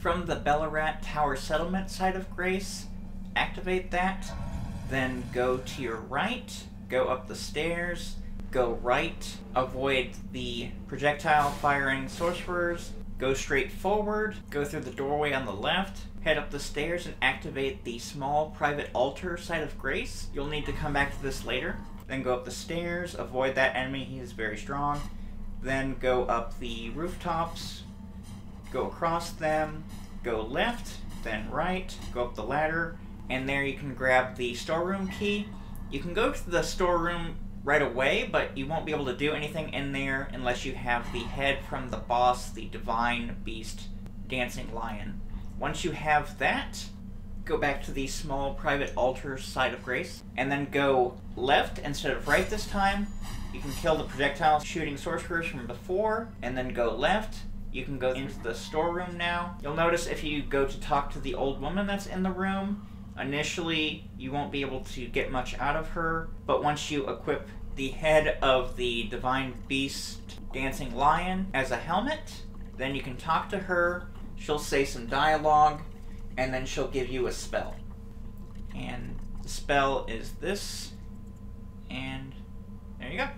from the Belurat Tower Settlement site of Grace, activate that, then go to your right, go up the stairs, go right, avoid the projectile firing sorcerers, go straight forward, go through the doorway on the left, head up the stairs and activate the small private altar site of Grace. You'll need to come back to this later. Then go up the stairs, avoid that enemy, he is very strong. Then go up the rooftops, go across them, go left, then right, go up the ladder, and there you can grab the storeroom key. You can go to the storeroom right away, but you won't be able to do anything in there unless you have the head from the boss, the Divine Beast Dancing Lion. Once you have that, go back to the small private altar site of Grace, and then go left instead of right this time. You can kill the projectile shooting sorcerers from before, and then go left. You can go into the storeroom now. You'll notice if you go to talk to the old woman that's in the room, initially you won't be able to get much out of her, but once you equip the head of the Divine Beast Dancing Lion as a helmet, then you can talk to her, she'll say some dialogue, and then she'll give you a spell. And the spell is this, and there you go.